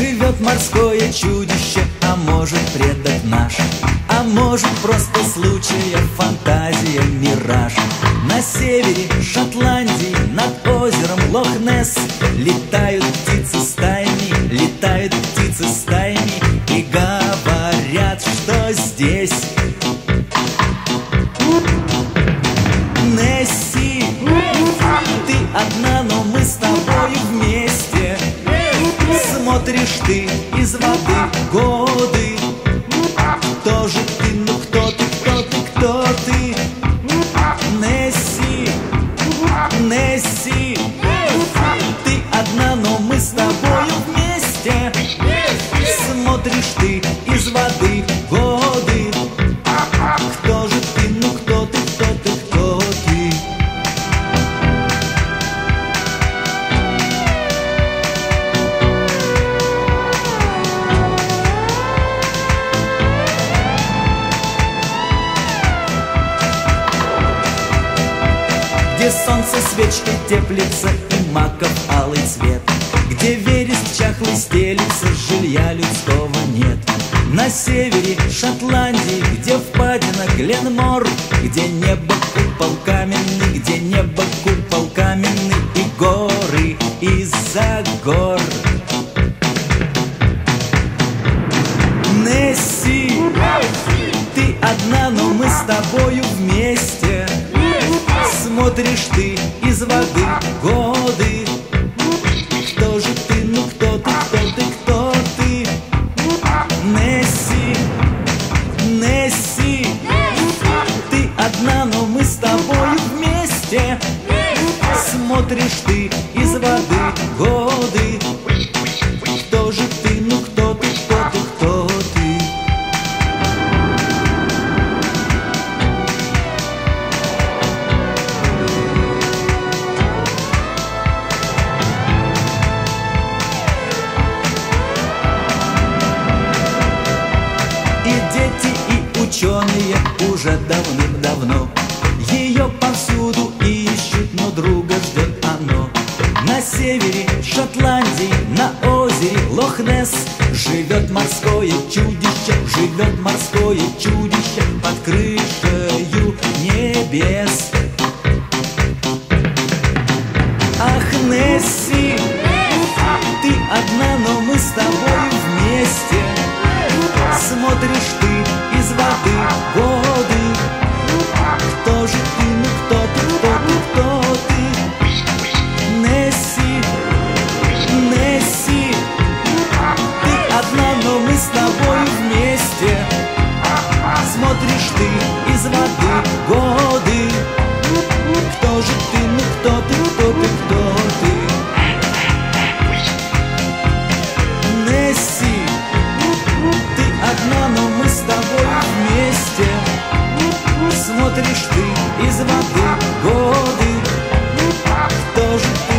Живет морское чудище, а может предок наш А может просто случая фантазия, мираж. На севере Шотландии над озером Лох-Несс Летают птицы стаями, летают птицы стаями И говорят, что здесь Смотришь ты из воды годы. Кто же ты, ну кто ты, кто ты, кто ты? Несси, Несси. Ты одна, но мы с тобою вместе. Смотришь ты Где солнце свечкой теплится и маков алый цвет? Где вереск чахлый стелится, жилья людского нет? На севере Шотландии, где впадина Гленмор? Где небо купол каменный, где небо купол каменный И горы из-за гор? Несси, ты одна, но мы с тобою вместе Смотришь ты из воды годы. Кто же ты, ну кто ты, кто ты, кто ты? Несси, Несси. Ты одна, но мы с тобою вместе. Смотришь ты из воды годы ученые уже давным-давно. Ее повсюду ищут, но друга ждет оно. На севере Шотландии, на озере Лох-Несс Живет морское чудище, живет морское чудище Под крышею небес. Ах, Несси, годы. Кто же ты, ну кто ты, кто ты, кто ты? Несси, ты одна, но мы с тобой вместе. Смотришь ты из воды годы. Кто же ты